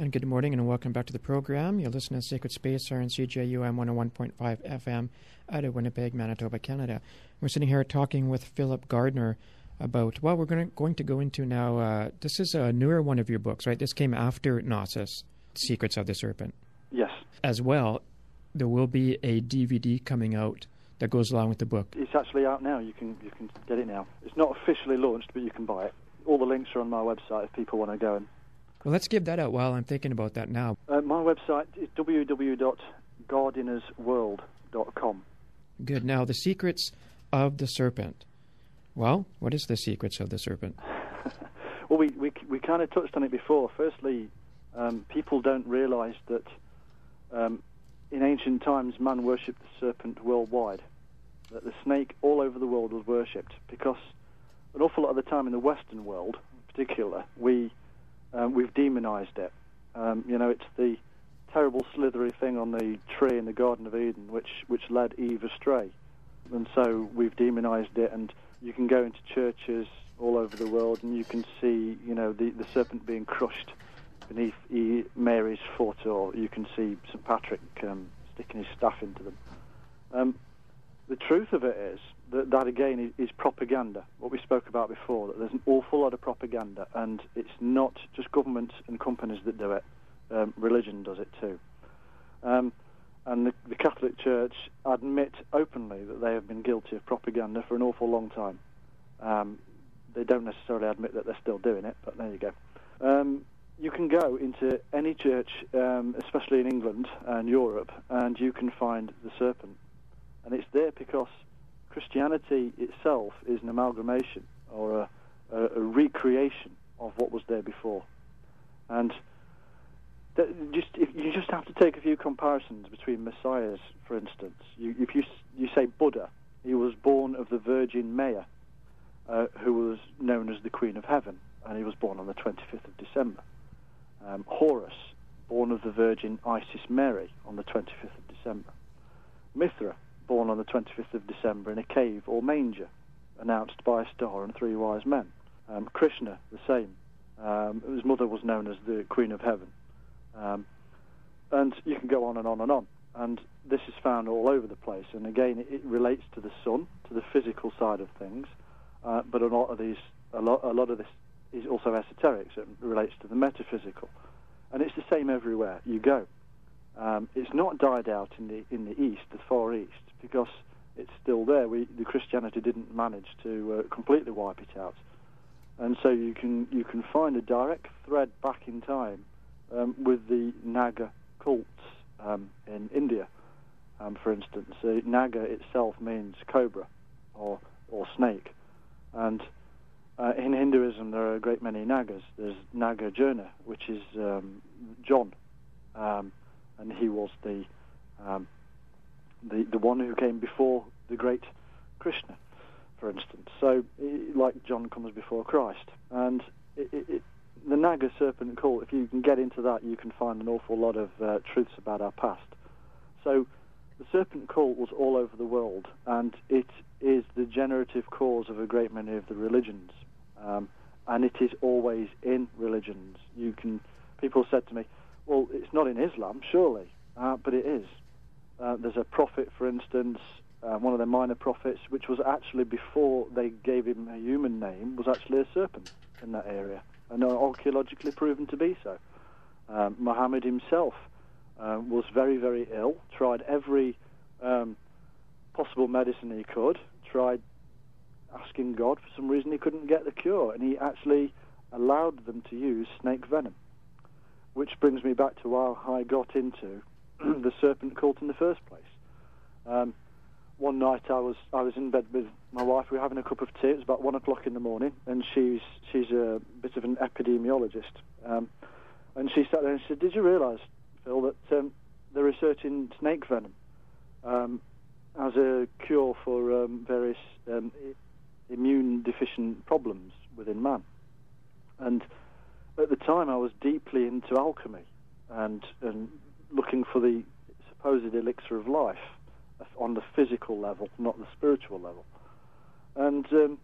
And good morning and welcome back to the program. You're listening to Sacred Space here on CJUM 101.5 FM out of Winnipeg, Manitoba, Canada. We're sitting here talking with Philip Gardiner about, well, we're going to, going to go into now, uh, this is a newer one of your books, right? This came after Gnosis, Secrets of the Serpent. Yes. As well, there will be a DVD coming out that goes along with the book. It's actually out now. You can you can get it now. It's not officially launched, but you can buy it. All the links are on my website if people want to go and well, let's give that out while I'm thinking about that now. Uh, my website is www.gardinersworld.com. Good. Now, the secrets of the serpent. Well, what is the secrets of the serpent? well, we, we, we kind of touched on it before. Firstly, um, people don't realize that um, in ancient times man worshipped the serpent worldwide, that the snake all over the world was worshipped because an awful lot of the time in the Western world, in particular, we um, we've demonized it. Um, you know, it's the terrible slithery thing on the tree in the Garden of Eden which, which led Eve astray. And so we've demonized it, and you can go into churches all over the world and you can see, you know, the, the serpent being crushed beneath e- Mary's foot, or you can see St. Patrick um, sticking his staff into them. Um, the truth of it is that, that again is, is, propaganda. What we spoke about before, that there's an awful lot of propaganda, and it's not just governments and companies that do it. Um, religion does it too. Um, and the, the, Catholic Church admit openly that they have been guilty of propaganda for an awful long time. Um, they don't necessarily admit that they're still doing it, but there you go. Um, you can go into any church, um, especially in England and Europe, and you can find the serpent. And it's there because Christianity itself is an amalgamation or a, a, a recreation of what was there before. And just you just have to take a few comparisons between messiahs. For instance, you, if you you say Buddha, he was born of the Virgin Maya, uh, who was known as the Queen of Heaven, and he was born on the 25th of December. Um, Horus, born of the Virgin Isis Mary, on the 25th of December. Mithra, born on the 25th of December in a cave or manger, announced by a star and three wise men. Um, Krishna, the same. Um, his mother was known as the Queen of Heaven. Um, and you can go on and on and on. And this is found all over the place. And again, it, relates to the sun, to the physical side of things. Uh, but a lot of these, a lot, a lot of this is also esoteric, so it relates to the metaphysical. And it's the same everywhere you go. Um, it's not died out in the in the east, the far east because it's still there. We, the Christianity didn't manage to uh, completely wipe it out, and so you can you can find a direct thread back in time um, with the Naga cults um, in India, um, for instance. Uh, Naga itself means cobra or or snake, and uh, in Hinduism there are a great many Nagas. There's Naga Nagarjuna, which is um, John, um, and he was the um, the, the one who came before the great Krishna, for instance. So, like John comes before Christ. And it, it, the Naga serpent cult, if you can get into that, you can find an awful lot of uh, truths about our past. So, the serpent cult was all over the world, and it is the generative cause of a great many of the religions. Um, and it is always in religions. You can. People said to me, "Well, it's not in Islam, surely," uh, but it is. Uh, there's a prophet, for instance, uh, one of the minor prophets, which was actually before they gave him a human name, was actually a serpent in that area, and archaeologically proven to be so. Um, Muhammad himself uh, was very, very ill, tried every um, possible medicine he could, tried asking God for some reason he couldn't get the cure, and he actually allowed them to use snake venom. Which brings me back to how I got into the serpent cult in the first place. Um, one night I was I was in bed with my wife. We were having a cup of tea. It was about one o'clock in the morning, and she's she's a bit of an epidemiologist. Um, and she sat there and said, "Did you realise, Phil, that um, they're researching snake venom um, as a cure for um, various um, immune deficient problems within man?" And at the time, I was deeply into alchemy and and looking for the supposed elixir of life on the physical level, not the spiritual level. And um,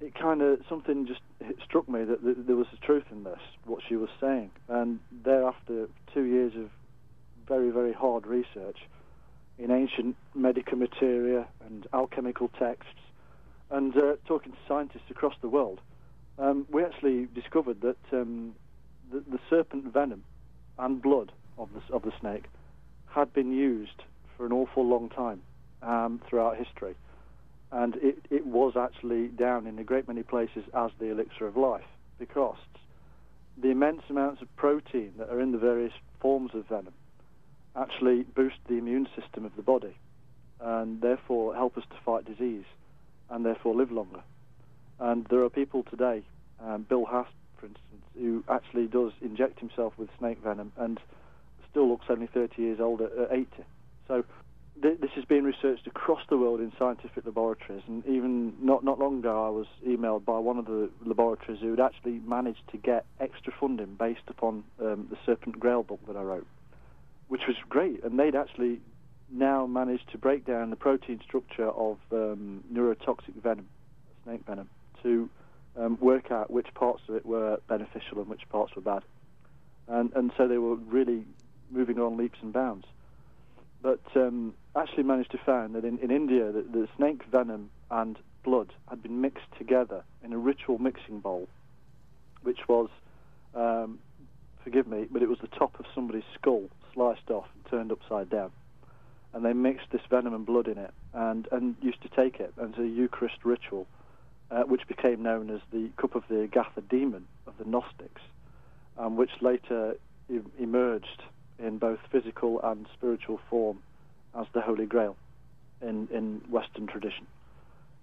it kind of something just struck me that, there was a truth in this, what she was saying. And thereafter, two years of very, very hard research in ancient medical materia and alchemical texts, and uh, talking to scientists across the world, um, we actually discovered that um, the, the, serpent venom and blood of the, of the snake had been used for an awful long time um, throughout history. And it, it was actually down in a great many places as the elixir of life because the immense amounts of protein that are in the various forms of venom actually boost the immune system of the body and therefore help us to fight disease and therefore live longer. And there are people today, um, Bill Haast, for instance, who actually does inject himself with snake venom and still looks only 30 years old at, at 80. So th- this is being researched across the world in scientific laboratories, and even not not long ago, I was emailed by one of the laboratories who had actually managed to get extra funding based upon um, the Serpent Grail book that I wrote, which was great, and they'd actually now managed to break down the protein structure of um, neurotoxic venom, snake venom, to um, work out which parts of it were beneficial and which parts were bad. And, and so they were really moving on leaps and bounds. But um, actually managed to find that in, in India, the, the snake venom and blood had been mixed together in a ritual mixing bowl, which was, um, forgive me, but it was the top of somebody's skull sliced off and turned upside down and they mixed this venom and blood in it and, and used to take it as a Eucharist ritual, uh, which became known as the cup of the Agathodaemon of the Gnostics, um, which later e- emerged in both physical and spiritual form as the Holy Grail in, in Western tradition.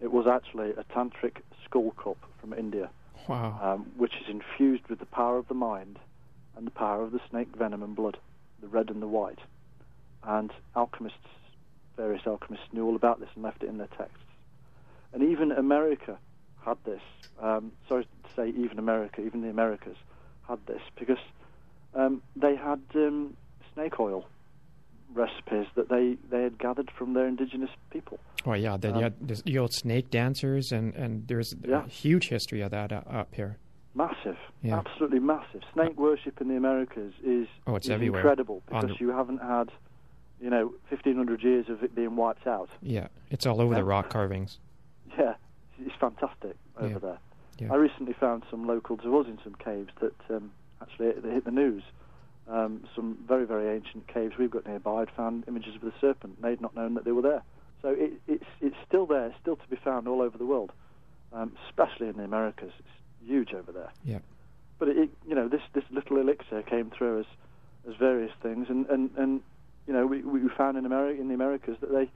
It was actually a tantric skull cup from India, wow. um, which is infused with the power of the mind and the power of the snake venom and blood, the red and the white and alchemists, various alchemists, knew all about this and left it in their texts. And even America had this. Um, sorry to say, even America, even the Americas had this because um, they had um, snake oil recipes that they, they had gathered from their indigenous people. Oh yeah, the, um, the, the old snake dancers, and, and there's yeah. a huge history of that uh, up here. Massive, yeah. absolutely massive. Snake worship in the Americas is, oh, it's is everywhere. incredible because the, you haven't had you know, 1,500 years of it being wiped out. Yeah, it's all over the rock carvings. It's fantastic over yeah. there. Yeah. I recently found some local to us in some caves that um, actually they hit the news. Um, some very, very ancient caves we've got nearby had found images of the serpent. They'd not known that they were there. So it, it's, it's still there, still to be found all over the world, um, especially in the Americas. It's huge over there. Yeah. But it, you know, this, this little elixir came through as, as various things, and, and, and you know, we, we found in America, in the Americas, that they,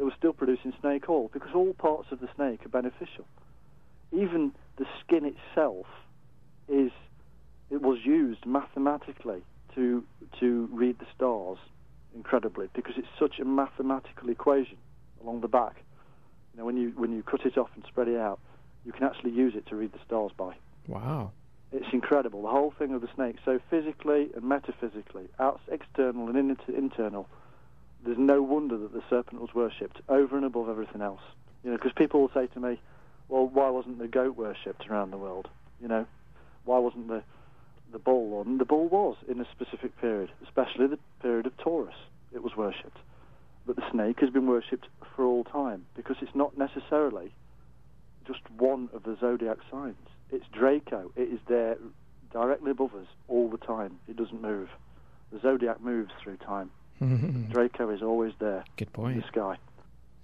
they were still producing snake oil because all parts of the snake are beneficial. Even the skin itself is, it was used mathematically to to read the stars, incredibly, because it's such a mathematical equation along the back. You know, when you when you cut it off and spread it out, you can actually use it to read the stars by. Wow. It's incredible, the whole thing of the snake. So physically and metaphysically, out, external and in, internal, there's no wonder that the serpent was worshipped over and above everything else. You know, because people will say to me, "Well, why wasn't the goat worshipped around the world? You know, why wasn't the the bull on? The bull was in a specific period, especially the period of Taurus. It was worshipped, but the snake has been worshipped for all time because it's not necessarily just one of the zodiac signs. It's Draco. It is there directly above us all the time. It doesn't move. The zodiac moves through time. Draco is always there. Good point. In the sky.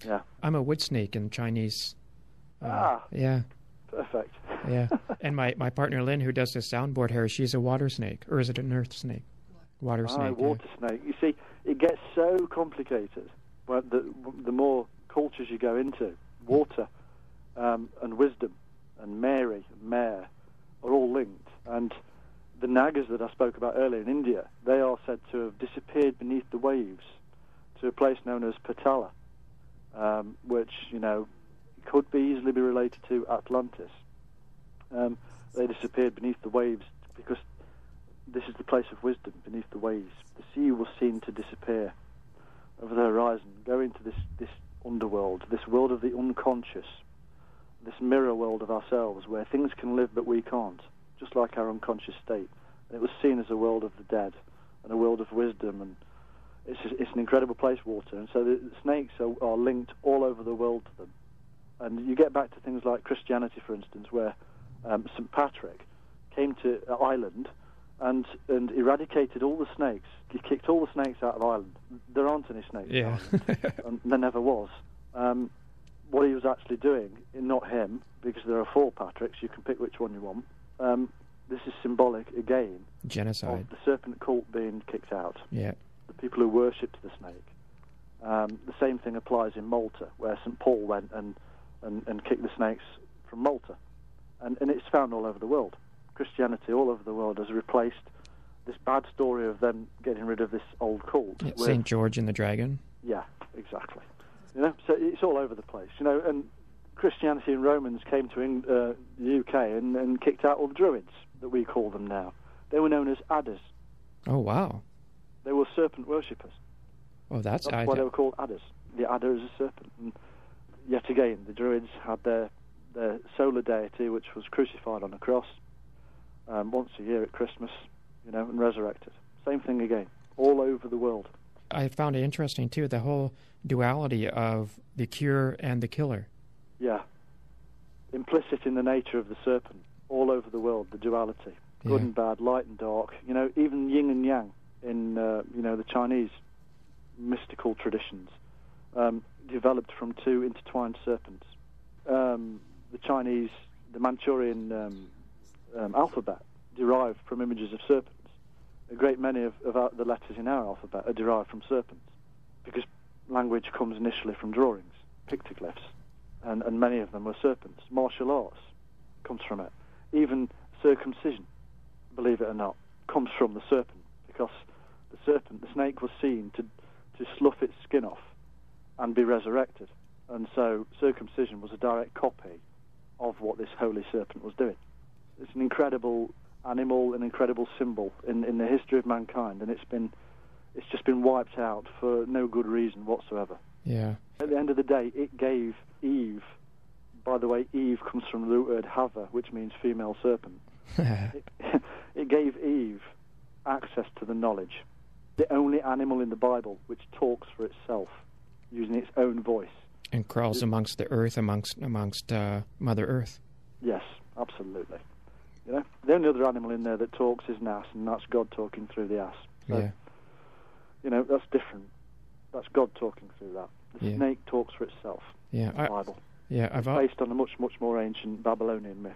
Yeah. I'm a wood snake in Chinese. Uh, ah. Yeah. Perfect. yeah. And my, my partner Lynn, who does the soundboard here, she's a water snake, or is it an earth snake? Water ah, snake. water yeah. snake. You see, it gets so complicated. But the the more cultures you go into, water um, and wisdom and Mary Mare are all linked. And the Nagas that I spoke about earlier in India, they are said to have disappeared beneath the waves to a place known as Patala, um, which, you know, could be easily be related to Atlantis. Um, they disappeared beneath the waves because this is the place of wisdom beneath the waves. The sea was seen to disappear over the horizon, go into this, this underworld, this world of the unconscious, this mirror world of ourselves where things can live but we can't, just like our unconscious state. And it was seen as a world of the dead and a world of wisdom, and it's, it's an incredible place, water. And so the snakes are, are linked all over the world to them. And you get back to things like Christianity, for instance, where um, St. Patrick came to Ireland and and eradicated all the snakes. He kicked all the snakes out of Ireland. There aren't any snakes. Yeah. and there never was. Um, what he was actually doing, not him, because there are four Patricks. You can pick which one you want. Um, this is symbolic again Genocide. of the serpent cult being kicked out. Yeah. The people who worshipped the snake. Um, the same thing applies in Malta, where St. Paul went and, and, and kicked the snakes from Malta. And, and it's found all over the world. Christianity all over the world has replaced this bad story of them getting rid of this old cult. Yeah, St. George and the Dragon. yeah, exactly. You know, so it's all over the place. You know, and Christianity and Romans came to uh, the UK and, and kicked out all the Druids that we call them now. They were known as adders. Oh, wow. They were serpent worshippers. Oh, that's, That's I, why they were called adders. The adder is a serpent. And yet again, the Druids had their their solar deity, which was crucified on a cross um, once a year at Christmas, you know, and resurrected. Same thing again, all over the world. I found it interesting, too, the whole duality of the cure and the killer. Implicit in the nature of the serpent, all over the world, the duality. Good Yeah. and bad, light and dark. You know, even yin and yang in, uh, you know, the Chinese mystical traditions um, developed from two intertwined serpents. Um, the Chinese, the Manchurian um, um, alphabet derived from images of serpents. A great many of, of our, the letters in our alphabet are derived from serpents because language comes initially from drawings, pictographs, and, and many of them were serpents. Martial arts comes from it. Even circumcision, believe it or not, comes from the serpent because the serpent, the snake, was seen to, to slough its skin off and be resurrected. And so circumcision was a direct copy of what this holy serpent was doing. It's an incredible animal, an incredible symbol in, in the history of mankind, and it's been it's just been wiped out for no good reason whatsoever. Yeah. At the end of the day, it gave Eve. By the way, Eve comes from the root word hava, which means female serpent. It, it gave Eve access to the knowledge. The only animal in the Bible which talks for itself, using its own voice. and crawls amongst the earth, amongst amongst uh, Mother Earth. Yes, absolutely. You know, the only other animal in there that talks is an ass, and that's God talking through the ass. So, Yeah. you know, that's different. That's God talking through that. The Yeah. snake talks for itself. Yeah. I, Bible. yeah. I've al- based on a much, much more ancient Babylonian myth.